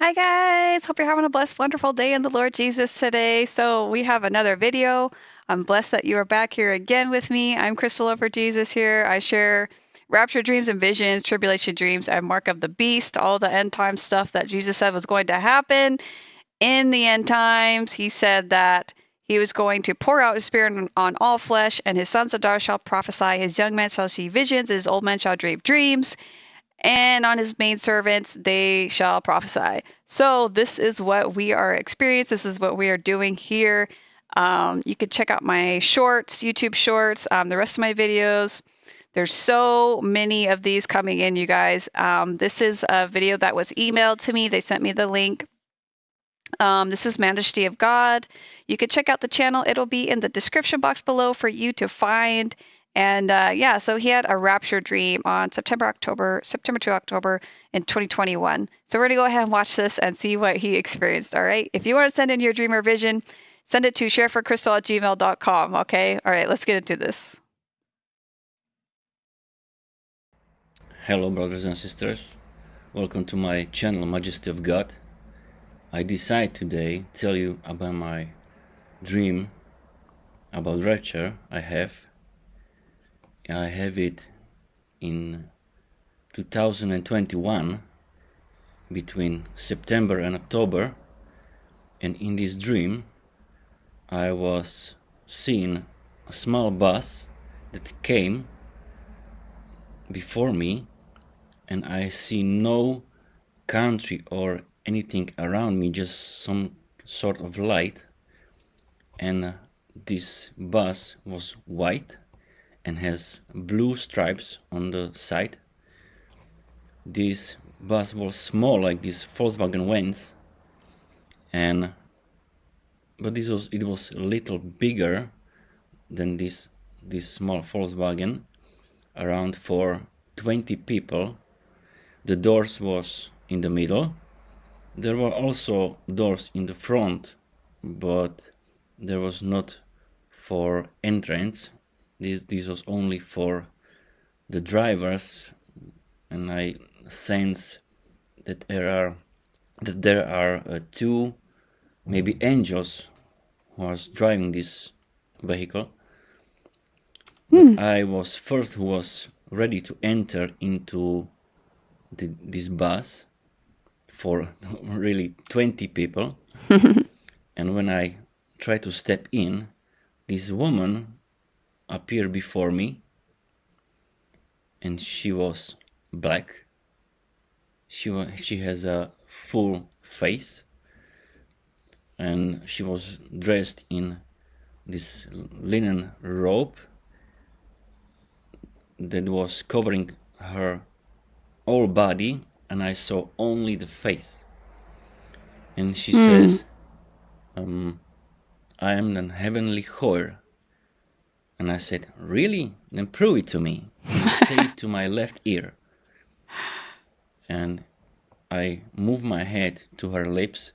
Hi guys, hope you're having a blessed, wonderful day in the Lord Jesus today. So we have another video. I'm blessed that you are back here again with me. I'm Crystal Love for Jesus here. I share rapture dreams and visions, tribulation dreams, and mark of the beast, all the end time stuff that Jesus said was going to happen in the end times. He said that he was going to pour out his spirit on all flesh, and his sons and daughters shall prophesy. His young men shall see visions, his old men shall dream dreams and on his maidservants they shall prophesy. So this is what we are experiencing. This is what we are doing here. Um, you can check out my shorts, YouTube shorts, um, the rest of my videos. There's so many of these coming in, you guys. Um, this is a video that was emailed to me. They sent me the link. Um, this is Majesty of God. You can check out the channel. It'll be in the description box below for you to find. And uh, yeah, so he had a rapture dream on September, October, September to October in 2021. So we're going to go ahead and watch this and see what he experienced. All right. If you want to send in your dream or vision, send it to shareforcrystal at gmail.com. Okay. All right. Let's get into this. Hello, brothers and sisters. Welcome to my channel, Majesty of God. I decide today tell you about my dream about rapture I have I have it in 2021 between September and October and in this dream I was seeing a small bus that came before me and I see no country or anything around me just some sort of light and this bus was white and has blue stripes on the side. This bus was small like this Volkswagen Vans and but this was it was a little bigger than this this small Volkswagen around for 20 people. The doors was in the middle. There were also doors in the front but there was not for entrance this this was only for the drivers and I sense that there are that there are uh, two maybe angels who was driving this vehicle hmm. I was first who was ready to enter into the, this bus for really 20 people and when I try to step in this woman appear before me and she was black. She was she has a full face and she was dressed in this linen robe that was covering her whole body and I saw only the face. And she mm. says um, I am the heavenly whore and I said, Really? Then prove it to me. say it to my left ear. And I moved my head to her lips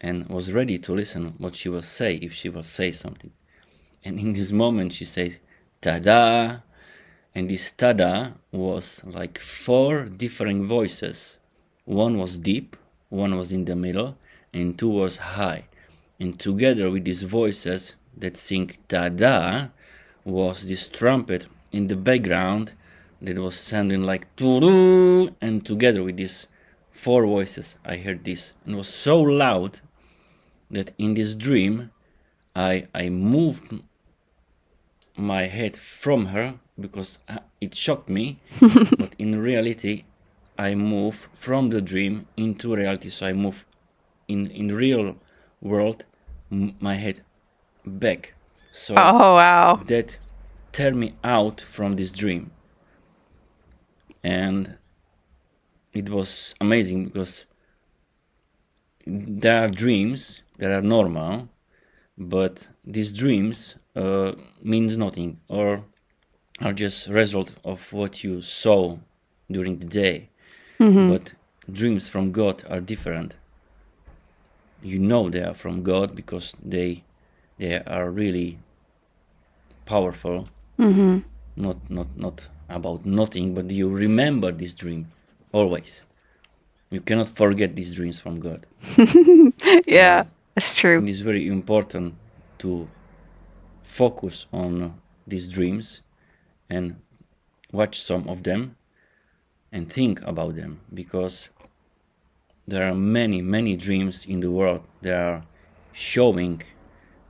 and was ready to listen what she will say if she will say something. And in this moment she says, Tada! And this tada was like four different voices. One was deep, one was in the middle, and two was high. And together with these voices, that sing Tada was this trumpet in the background that was sounding like and together with these four voices I heard this. And it was so loud that in this dream I I moved my head from her because uh, it shocked me. But in reality I move from the dream into reality. So I move in in real world my head back. So oh wow, that turned me out from this dream, and it was amazing because there are dreams that are normal, but these dreams uh, means nothing or are just result of what you saw during the day. Mm-hmm. But dreams from God are different. You know they are from God because they they are really powerful. Mm-hmm. Not not not about nothing, but you remember this dream always. You cannot forget these dreams from God. yeah, that's true. It is very important to focus on these dreams and watch some of them and think about them because there are many, many dreams in the world that are showing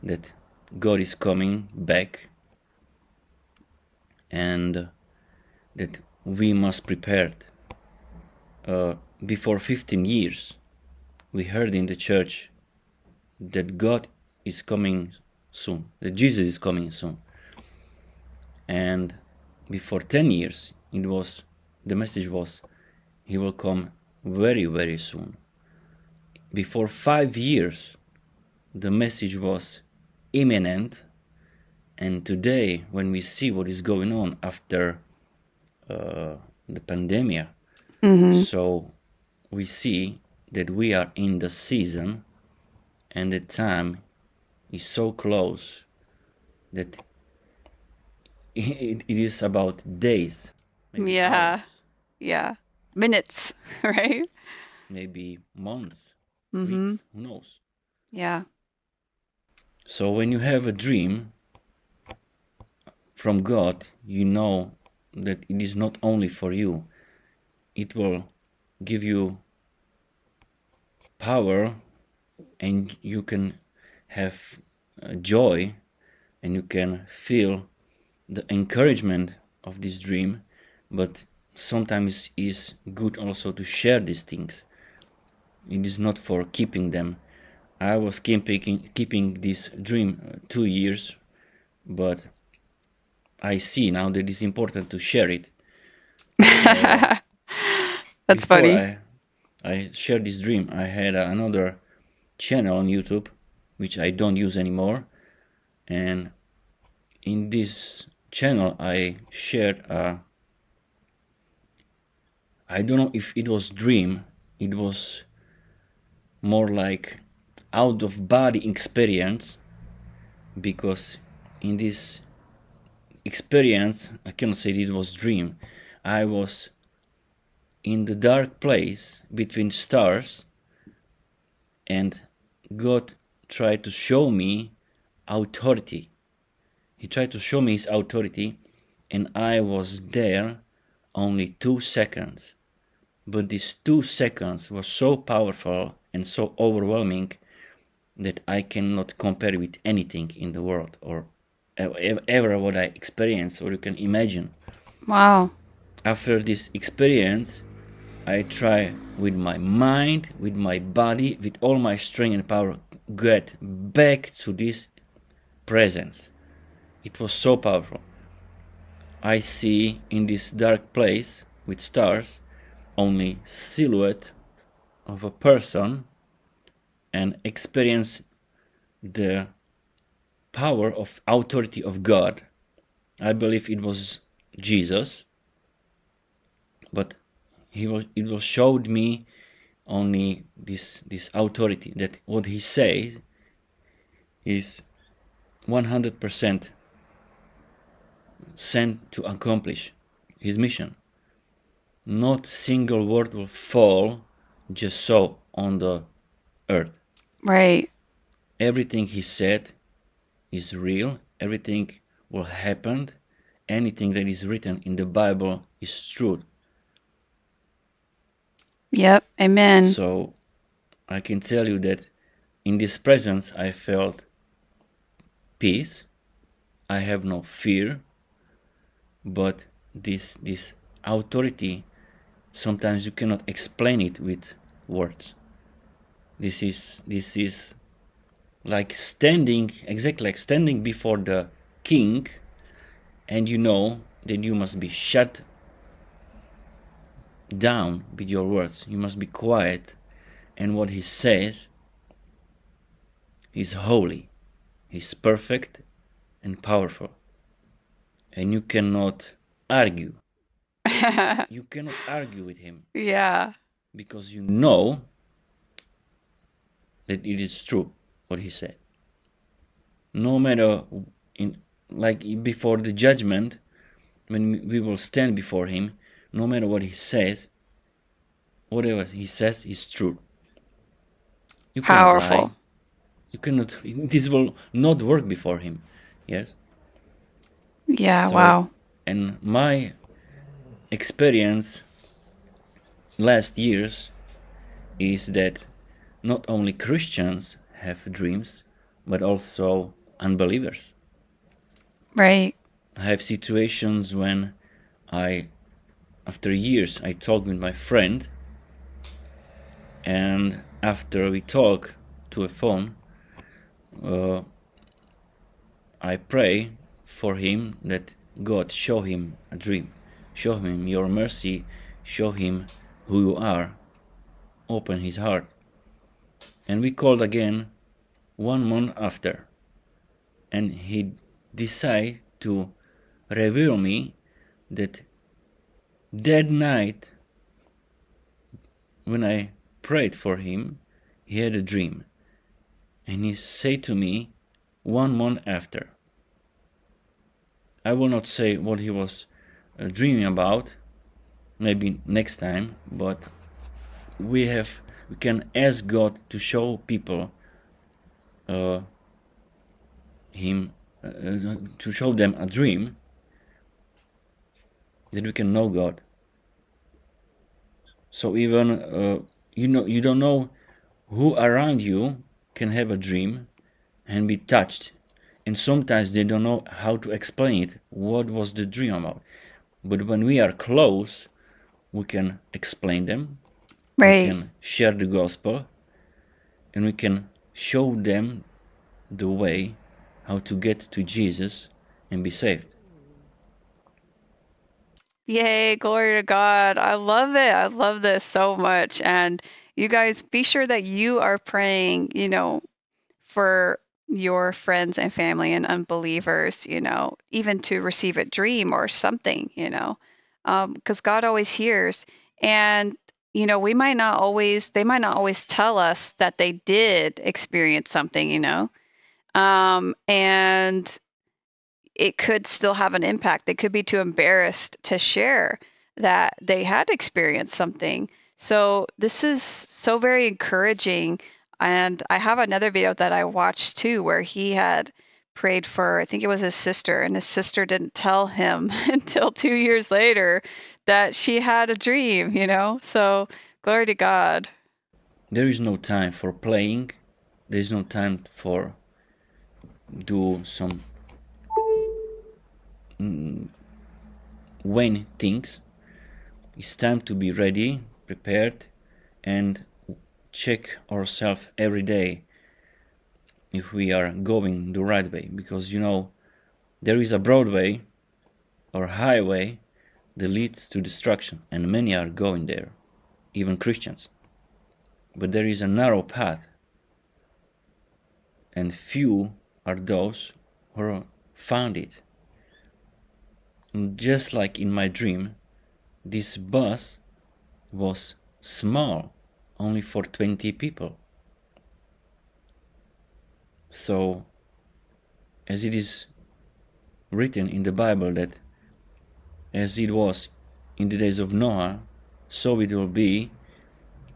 that God is coming back and that we must prepare. Uh, before 15 years, we heard in the church that God is coming soon, that Jesus is coming soon. And before 10 years, it was the message was he will come very, very soon. Before five years, the message was imminent. And today, when we see what is going on after uh, the pandemic, so we see that we are in the season and the time is so close that it, it is about days maybe Yeah. hours, Yeah. Minutes, right? maybe months Mhm. weeks who knows Yeah. So when you have a dream from god you know that it is not only for you. It will give you power and you can have uh, joy and you can feel the encouragement of this dream. But sometimes it is good also to share these things. It is not for keeping them i was keeping keeping this dream uh, 2 years but i see now that it's important to share it That's funny. I, I shared this dream. I had uh, another channel on YouTube, which I don't use anymore, and in this channel I shared. Uh, I don't know if it was dream. It was more like out of body experience, because in this experience I cannot say it was dream. I was in the dark place between stars and God tried to show me authority. He tried to show me his authority and I was there only two seconds. But these two seconds were so powerful and so overwhelming that I cannot compare with anything in the world or ever, what I experience or you can imagine Wow. after this experience, I try with my mind, with my body, with all my strength and power, get back to this presence. It was so powerful. I see in this dark place with stars only silhouette of a person and experience the power of authority of God. I believe it was Jesus but he will it will showed me only this this authority that what he says is 100% sent to accomplish his mission not single word will fall just so on the earth Right. everything he said is real everything will happen anything that is written in the bible is true Yep. Amen. So I can tell you that in this presence I felt peace. I have no fear, but this this authority sometimes you cannot explain it with words. This is this is like standing exactly like standing before the king and you know that you must be shut down with your words. You must be quiet. And what he says is holy, he's perfect and powerful. And you cannot argue. you cannot argue with him yeah. because you know that it is true what he said. No matter in like before the judgment, when we will stand before him, no matter what he says, whatever he says is true. You Powerful. Lie. You cannot. This will not work before him. Yes. Yeah. So, wow. And my experience last years is that not only Christians have dreams, but also unbelievers. Right. I have situations when I, after years, I talk with my friend, and after we talk to a phone, uh, I pray for him that God show him a dream, show him your mercy, show him who you are, open his heart. And we called again one month after, and he decided to reveal me that that night when I prayed for him, he had a dream. And he said to me one month after. I will not say what he was uh, dreaming about, maybe next time, but we have we can ask God to show people uh, him uh, uh to show them a dream that we can know God. So even uh, you know you don't know who around you can have a dream and be touched, and sometimes they don't know how to explain it. What was the dream about? But when we are close, we can explain them. Right. We can share the gospel, and we can show them the way how to get to Jesus and be saved. Yay, glory to God. I love it. I love this so much. And you guys be sure that you are praying, you know, for your friends and family and unbelievers, you know, even to receive a dream or something, you know, because um, God always hears. And, you know, we might not always, they might not always tell us that they did experience something, you know. Um, and it could still have an impact. They could be too embarrassed to share that they had experienced something. So this is so very encouraging. And I have another video that I watched too where he had prayed for, I think it was his sister, and his sister didn't tell him until two years later that she had a dream, you know? So glory to God. There is no time for playing, there is no time for do some mm, when things. It's time to be ready, prepared, and check ourselves every day if we are going the right way. Because you know, there is a broad way or highway that leads to destruction, and many are going there, even Christians. But there is a narrow path, and few are those who found it just like in my dream, this bus was small, only for 20 people. So, as it is written in the Bible that as it was in the days of Noah, so it will be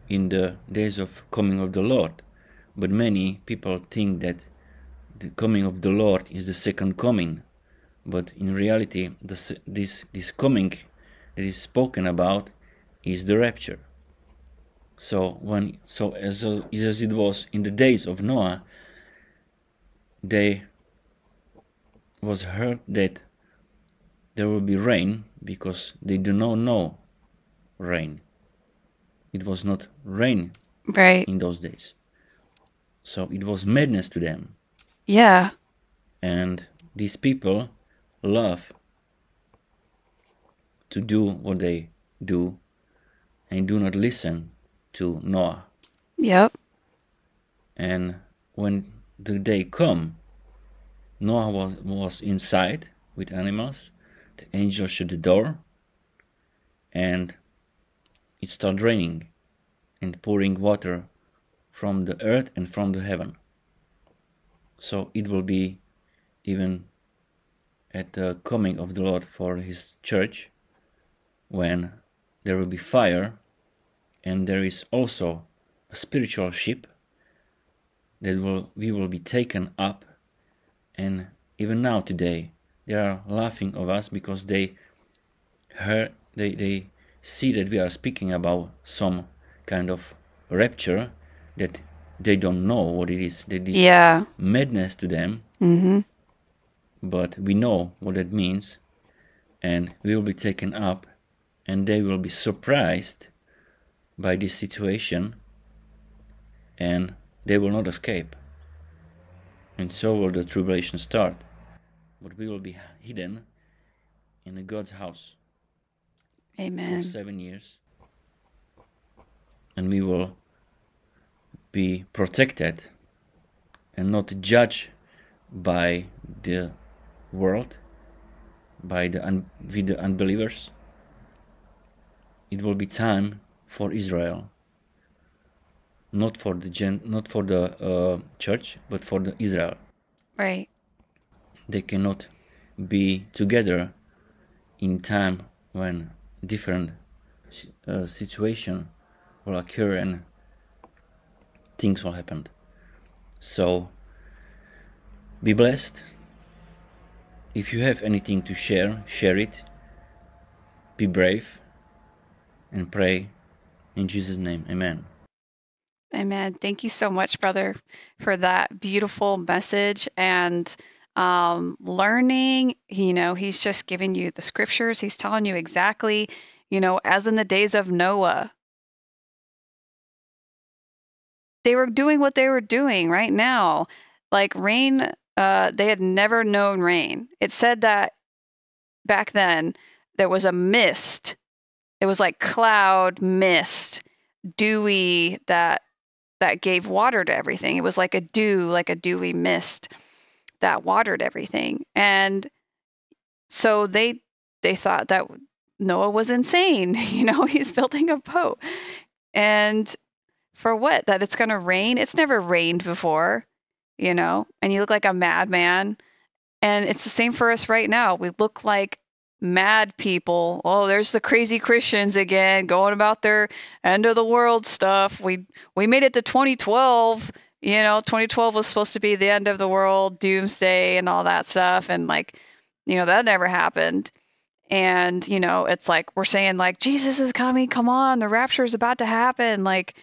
in the days of coming of the Lord. But many people think that the coming of the Lord is the second coming but in reality this this this coming that is spoken about is the rapture so when so as, as it was in the days of noah they was heard that there will be rain because they do not know rain. It was not rain right. in those days. So it was madness to them. Yeah. And these people love to do what they do and do not listen to Noah. Yep. And when the day come, Noah was, was inside with animals. The angel shut the door and it started raining and pouring water from the earth and from the heaven. So it will be even at the coming of the Lord for his church when there will be fire and there is also a spiritual ship that will we will be taken up. And even now today they are laughing of us because they heard they they see that we are speaking about some kind of rapture that they don't know what it is. That is Yeah. madness to them. Mm-hmm. but we know what that means. And we will be taken up. And they will be surprised by this situation. And they will not escape. And so will the tribulation start. But we will be hidden in god's house for Amen. seven years. And we will be protected and not judged by the world by the un- with the unbelievers. It will be time for israel not for the gen not for the uh, church but for the israel. Right. they cannot be together in time when different uh, situation will occur and things will happen. So be blessed. If you have anything to share share it. Be brave and pray in jesus name. Amen Amen. Thank you so much, brother, for that beautiful message and um, learning. You know, he's just giving you the scriptures. He's telling you exactly, you know, as in the days of Noah, they were doing what they were doing right now. Like rain, uh, they had never known rain. It said that back then there was a mist. It was like cloud mist, dewy that that gave water to everything. It was like a dew, like a dewy mist that watered everything. And so they they thought that Noah was insane. You know, he's mm-hmm. building a boat. And for what? That it's going to rain? It's never rained before, you know? And you look like a madman. And it's the same for us right now. We look like mad people. Oh, there's the crazy Christians again going about their end of the world stuff. We we made it to 2012. You know, 2012 was supposed to be the end of the world, doomsday and all that stuff and like you know, that never happened. And, you know, it's like we're saying like Jesus is coming, come on, the rapture is about to happen like,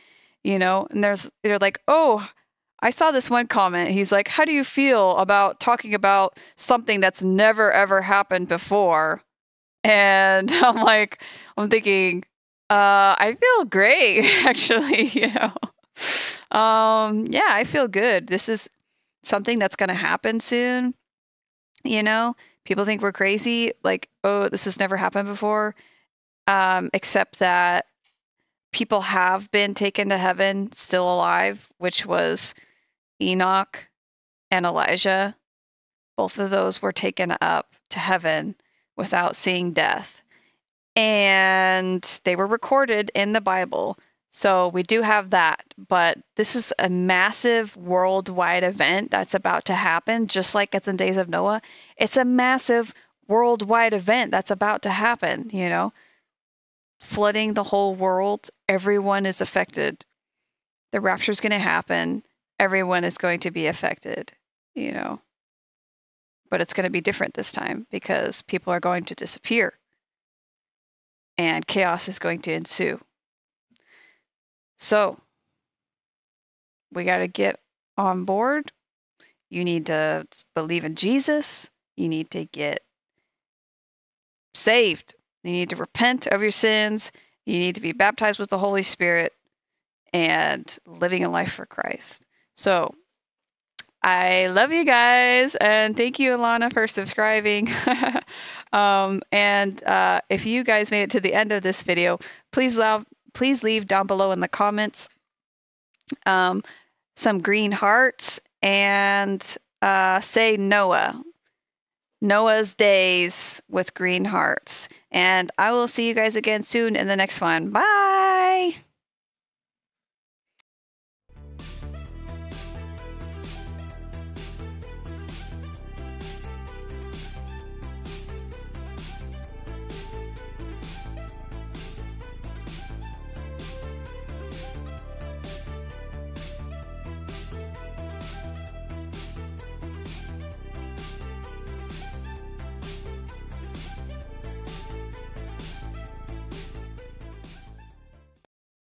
you know, and there's they're like, "Oh, I saw this one comment. He's like, "How do you feel about talking about something that's never ever happened before?" And I'm like, I'm thinking, uh, I feel great actually, you know. Um, yeah, I feel good. This is something that's going to happen soon. You know, people think we're crazy, like, oh, this has never happened before. Um, except that people have been taken to heaven still alive, which was Enoch and Elijah. Both of those were taken up to heaven without seeing death. And they were recorded in the Bible. So we do have that. But this is a massive worldwide event that's about to happen, just like at the days of Noah. It's a massive worldwide event that's about to happen, you know, flooding the whole world. Everyone is affected. The rapture is going to happen. Everyone is going to be affected, you know but it's going to be different this time because people are going to disappear and chaos is going to ensue. So, we got to get on board. You need to believe in Jesus. You need to get saved. You need to repent of your sins. You need to be baptized with the Holy Spirit and living a life for Christ. So, I love you guys, and thank you, Alana, for subscribing. um, and uh, if you guys made it to the end of this video, please please leave down below in the comments um, some green hearts and uh, say Noah. Noah's days with green hearts. And I will see you guys again soon in the next one. Bye.